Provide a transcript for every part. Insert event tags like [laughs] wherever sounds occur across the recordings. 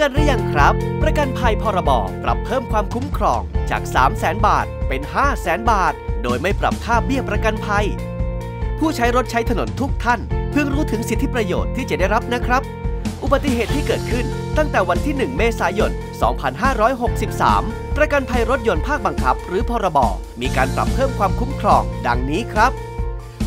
กันหรือยังครับ ประกันภัยพรบปรับเพิ่มความคุ้มครองจาก 3 0 0แสนบาทเป็น 5 0 0แสนบาท โดยไม่ปรับค่าเบี้ยประกันภัย ผู้ใช้รถใช้ถนนทุกท่าน เพิ่งรู้ถึงสิทธิประโยชน์ที่จะได้รับนะครับ อุบัติเหตุที่เกิดขึ้นตั้งแต่วันที่ 1 เมษายน 2563 ประกันภัยรถยนต์ภาคบังคับ หรือพรบมีการปรับเพิ่มความคุ้มครอง ดังนี้ครับ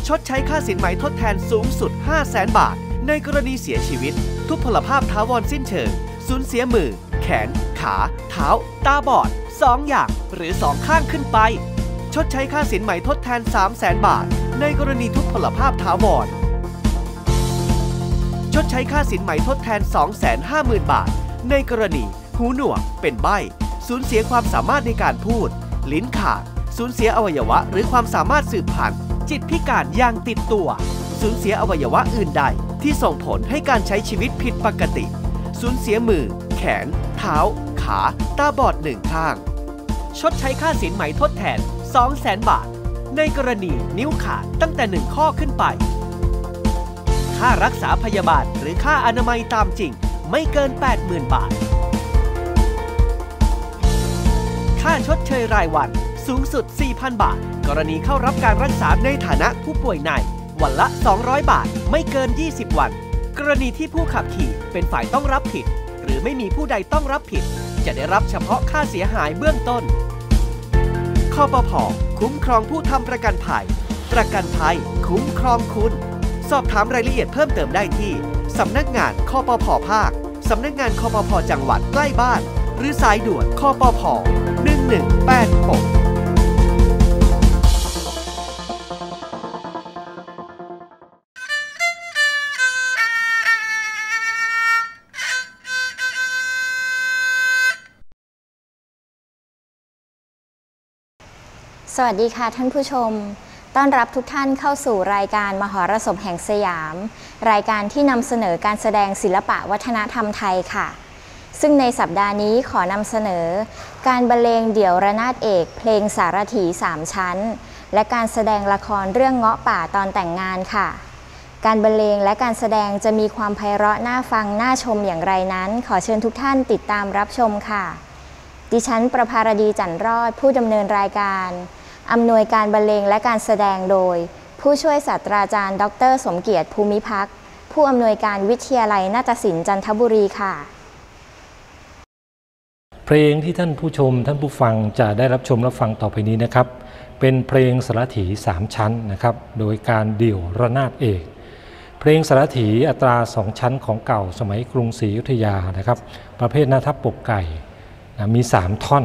ชดใช้ค่าสินไหมทดแทนสูงสุด 5 0 0แสนบาท ในกรณีเสียชีวิต ทุพพลภาพท้าวรสิ้นเชิง สูญเสียมือ แขน ขา เท้า ตาบอด 2 อย่าง หรือ 2 ข้างขึ้นไป ชดใช้ค่าสินไหม่ทดแทน 3 0 0แสนบาท ในกรณีทุพพลภาพท้าวร ชดใช้ค่าสินไหม่ทดแทน 250,000 บาท ในกรณีหูหนวก เป็นใบสูญเสียความสามารถในการพูด ลิ้นขาด สูญเสียอวัยวะ หรือความสามารถสืบพันธุ์ จิตพิการอย่างติดตัว สูญเสียอวัยวะอื่นใด ที่ส่งผลให้การใช้ชีวิตผิดปกติ สูญเสียมือ แขน เท้า ขา ตาบอดหนึ่งข้าง ชดใช้ค่าสินไหมทดแทน 200,000 บาท ในกรณีนิ้วขาดตั้งแต่1ข้อขึ้นไป ค่ารักษาพยาบาลหรือค่าอนามัยตามจริงไม่เกิน 80,000 บาท ค่าชดเชยรายวันสูงสุด 4,000 บาท กรณีเข้ารับการรักษาในฐานะผู้ป่วยใน วันละ 200 บาท ไม่เกิน 20 วัน กรณีที่ผู้ขับขี่เป็นฝ่ายต้องรับผิด หรือไม่มีผู้ใดต้องรับผิด จะได้รับเฉพาะค่าเสียหายเบื้องต้นคอปพคุ้มครองผู้ทำประกันภัย ประกันภัย คุ้มครองคุณ สอบถามรายละเอียดเพิ่มเติมได้ที่สำนักงานคอปพภาคสำนักงานคอปพจังหวัดใกล้บ้าน หรือสายด่วนคอปพ1186 สวัสดีค่ะท่านผู้ชม ต้อนรับทุกท่านเข้าสู่รายการมหรสพแห่งสยาม รายการที่นำเสนอการแสดงศิลปะวัฒนธรรมไทยค่ะ ซึ่งในสัปดาห์นี้ขอนำเสนอ การบรรเลงเดี่ยวระนาดเอก เพลงสารถีสามชั้น และการแสดงละครเรื่องเงาะป่าตอนแต่งงานค่ะ การบรรเลงและการแสดงจะมีความไพเราะน่าฟังน่าชมอย่างไรนั้น ขอเชิญทุกท่านติดตามรับชมค่ะ ดิฉันประภารดีจันทร์รอดผู้ดำเนินรายการ อำนวยการบรรเลงและการแสดงโดย ผู้ช่วยศาสตราจารย์ ดร สมเกียรติภูมิพักผู้อำนวยการวิทยาลัยนาฏศิลป์จันทบุรีค่ะ เพลงที่ท่านผู้ชมท่านผู้ฟังจะได้รับชมรับฟังต่อไปนี้นะครับ เป็นเพลงสารถีสามชั้นนะครับ โดยการเดี่ยวระนาดเอก เพลงสารถีอัตราสองชั้นของเก่าสมัยกรุงศรีอยุธยานะครับ ประเภทหน้าทับปกไก่นะมีสามท่อน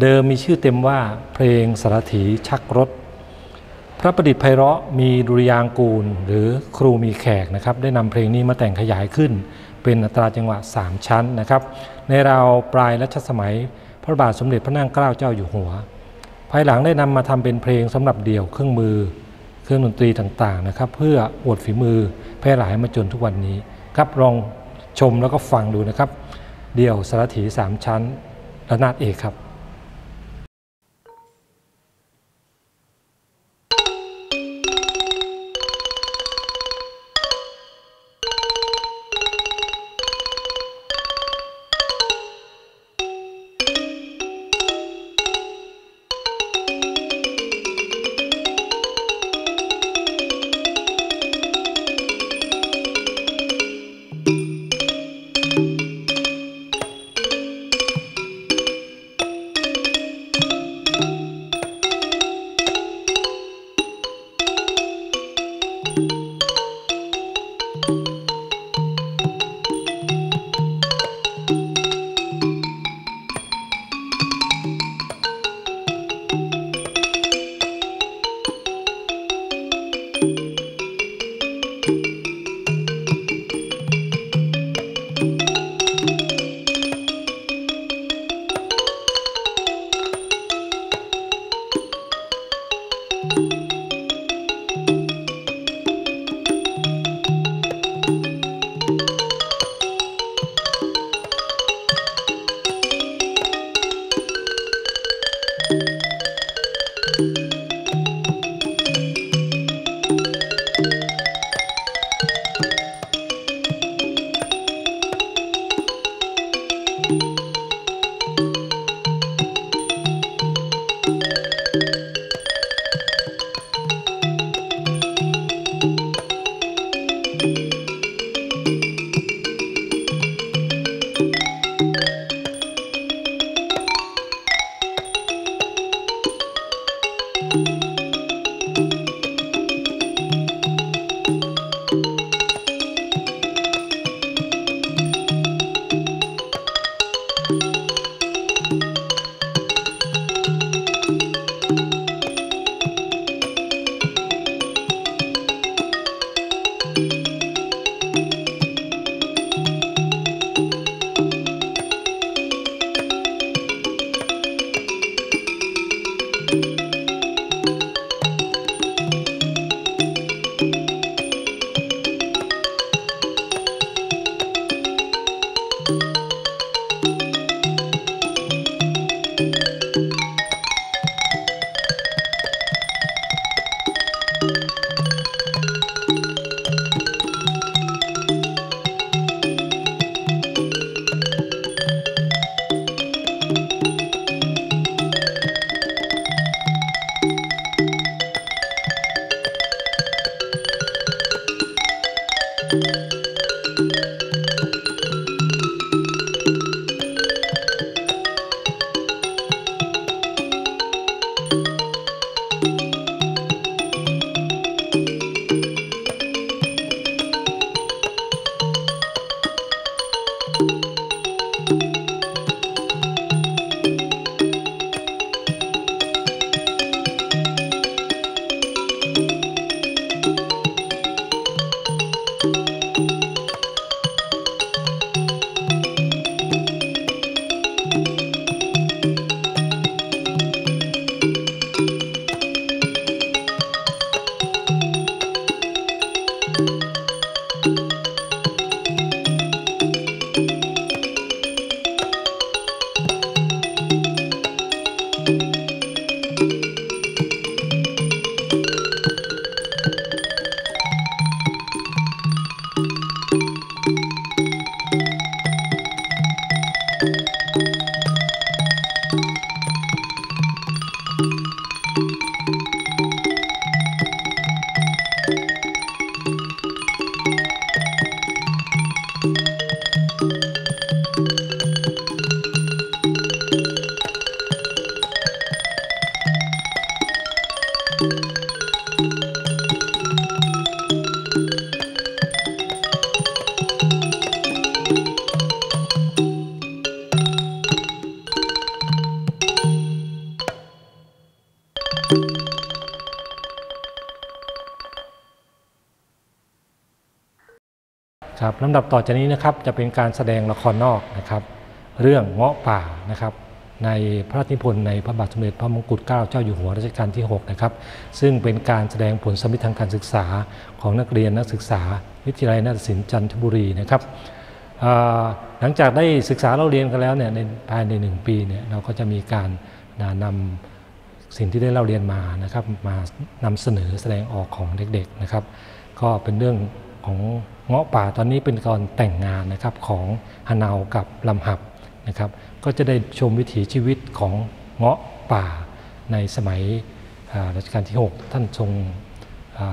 เดิมมีชื่อเต็มว่าเพลงสารถีชักรถ พระประดิษฐ์ไพเราะมีดุริยางกูลหรือครูมีแขกนะครับ ได้นำเพลงนี้มาแต่งขยายขึ้น เป็นอัตราจังหวะ 3 ชั้นนะครับ ในราวปลายรัชสมัย พระบาทสมเด็จพระนั่งเกล้าเจ้าอยู่หัว ภายหลังได้นำมาทำเป็นเพลงสำหรับเดี่ยวเครื่องมือ เครื่องดนตรีต่างๆนะครับ เพื่ออวดฝีมือแพร่หลายมาจนทุกวันนี้ครับลองชมแล้วก็ฟังดูนะครับ เดี่ยวสารถีสามชั้นระนาดเอกครับ ลำดับต่อจากนี้นะครับจะเป็นการแสดงละครนอกนะครับ เรื่องเงาะป่านะครับ ในพระราชนิพนธ์ในพระบาทสมเด็จพระมงกุฎเกล้าเจ้าอยู่หัวรัชกาลที่6นะครับซึ่งเป็นการแสดงผลสำลิดทางการศึกษาของนักเรียนนักศึกษา วิทยาลัยนาฏศิลป์จันทบุรีนะครับหลังจากได้ศึกษาเราเรียนกันแล้วเนี่ยในภายใน 1 ปีเนี่ยเราก็จะมีการนำสิ่งที่ได้เล่าเรียนมานะครับมานำเสนอแสดงออกของเด็กๆนะครับ ก็เป็นเรื่องของ เงาะป่าตอนนี้เป็นการแต่งงานนะครับของฮานาวกับลำหับนะครับ ก็จะได้ชมวิถีชีวิตของเงาะป่าในสมัยรัชกาลที่ 6 ท่านทรง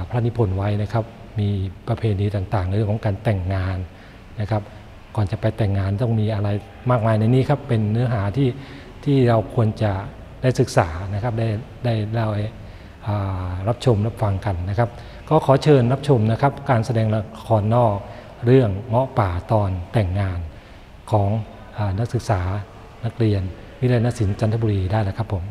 พระนิพนธ์ไว้นะครับ มีประเพณีต่างๆในเรื่องของการแต่งงานนะครับ ก่อนจะไปแต่งงานต้องมีอะไรมากมายในนี้ครับเป็นเนื้อหาที่ที่เราควรจะได้ศึกษานะครับได้ได้เล่าให้อ่า รับชมรับฟังกันนะครับ ก็ขอเชิญรับชมนะครับ การแสดงละครนอกเรื่องเงาะป่าตอนแต่งงานของอนักศึกษานักเรียน วิทยาลัยนศิลป์จันทบุรีได้แล้วครับผม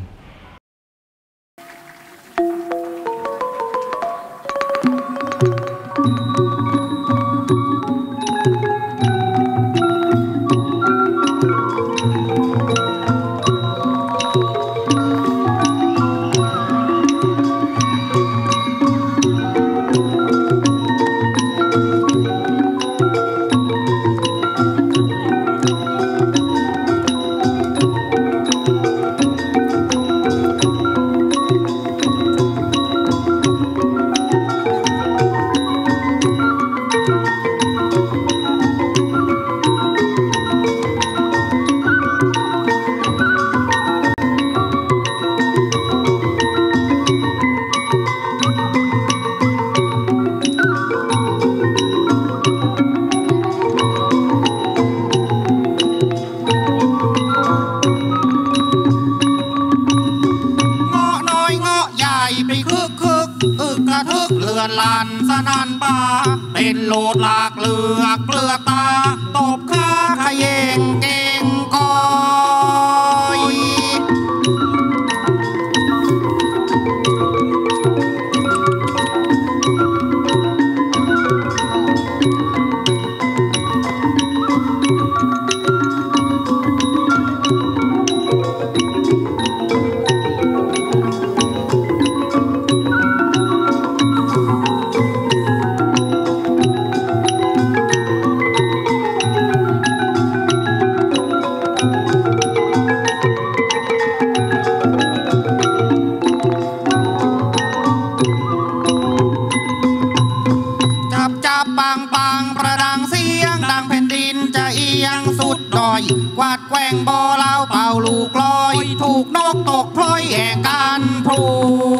อนลานสนันป่าเป็นโลดหลากเลือกเกลือตาตบข้าขยงเก่ง ก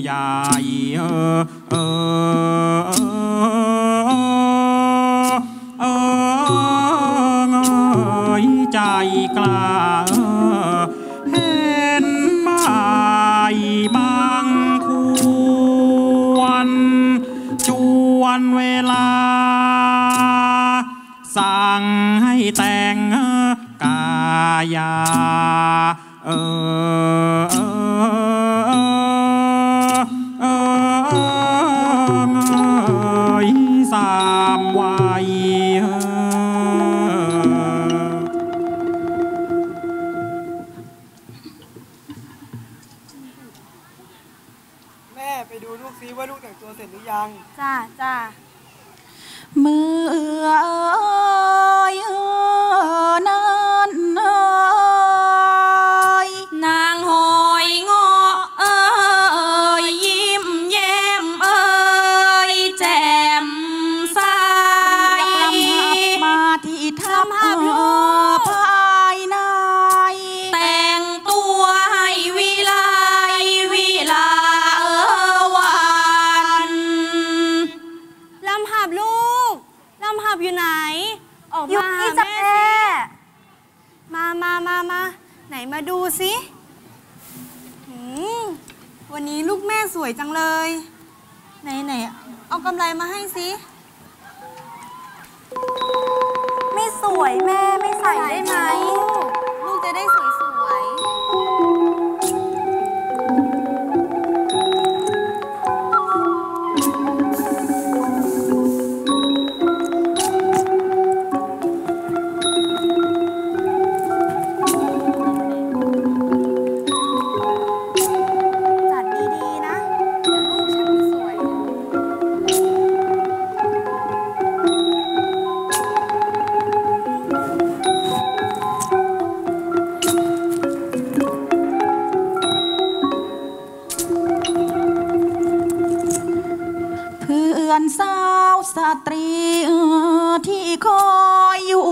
เออเออเออเออยใจกล้าเห็นไม่บางควรจวนเวลา สั่งให้แต่งกายา ที่ทับลำหับลูกภายในแต่งตัวให้วิไลวิลาเออวันลำหับลูกลำหับอยู่ไหน ออกมาหาแม่สิมามามามาไหนมาดูสิหืมวันนี้ลูกแม่สวยจังเลย ไหนไหนเอากำไรมาให้สิ สวยแม่ไม่ใส่ได้ไหม ลูกจะได้สวย อนสาวสตรีที่คอยอยู่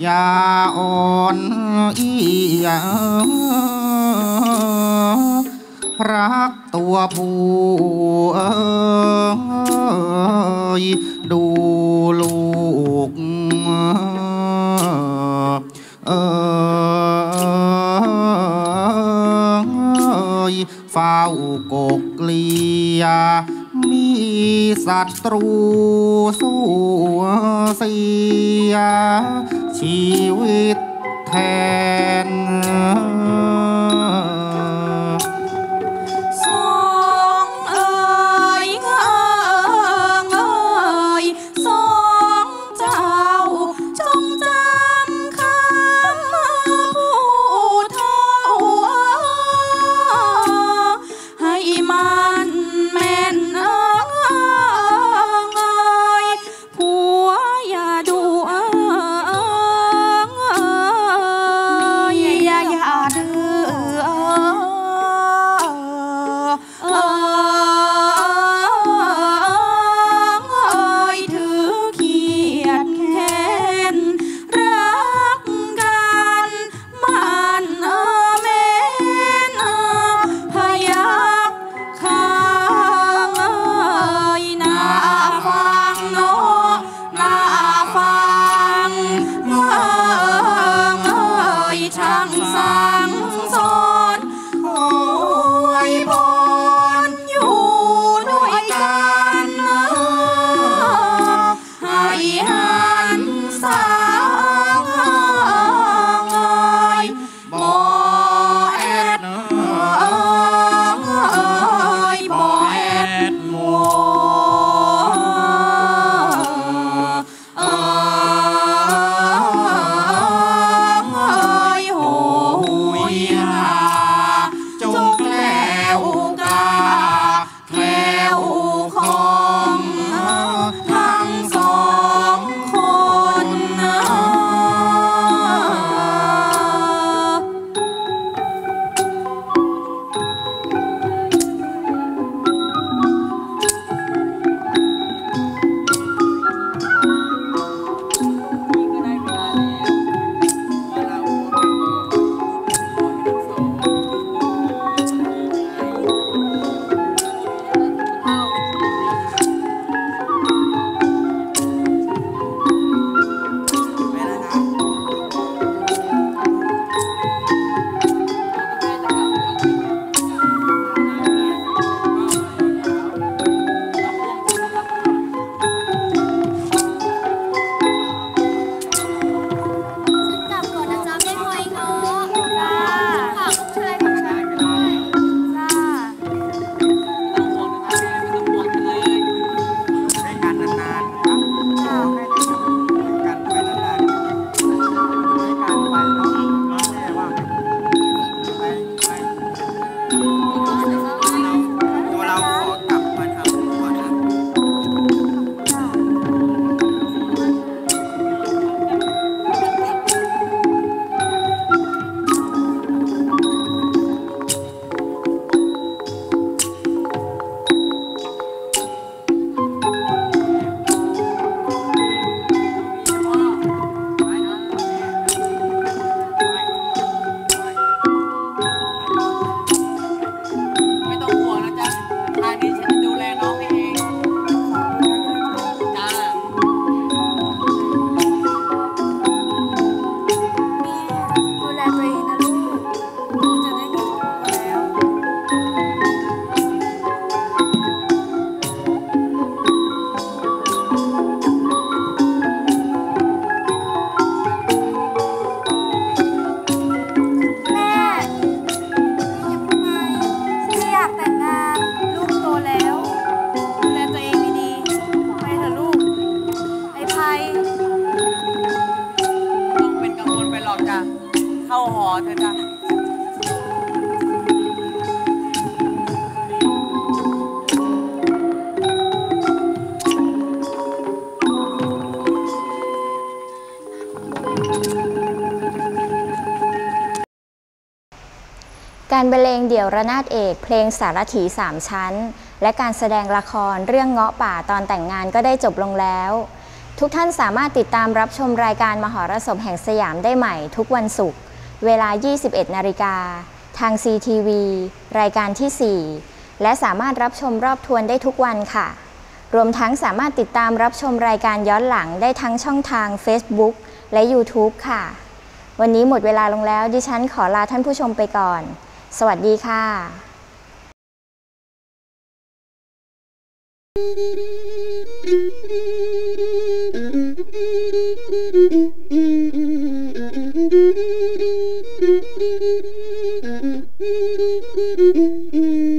อย่าอ่อนอีอรักตัวผู้ดูลูกเออเฝ้ากกเลีย มีศัตรูสู้เสียชีวิตแทน การบรรเลงเดี่ยวระนาดเอกเพลงสารถีสามชั้น และการแสดงละครเรื่องเงาะป่าตอนแต่งงานก็ได้จบลงแล้ว ทุกท่านสามารถติดตามรับชมรายการมหรสพแห่งสยามได้ใหม่ทุกวันศุกร์ เวลา 21 นาฬิกา ทาง CTV รายการที่ 4 และสามารถรับชมรอบทวนได้ทุกวันค่ะ รวมทั้งสามารถติดตามรับชมรายการย้อนหลังได้ทั้งช่องทาง Facebook และ YouTube ค่ะ วันนี้หมดเวลาลงแล้ว ดิฉันขอลาท่านผู้ชมไปก่อน สวัสดีค่ะ Thank you. Thank [laughs] you.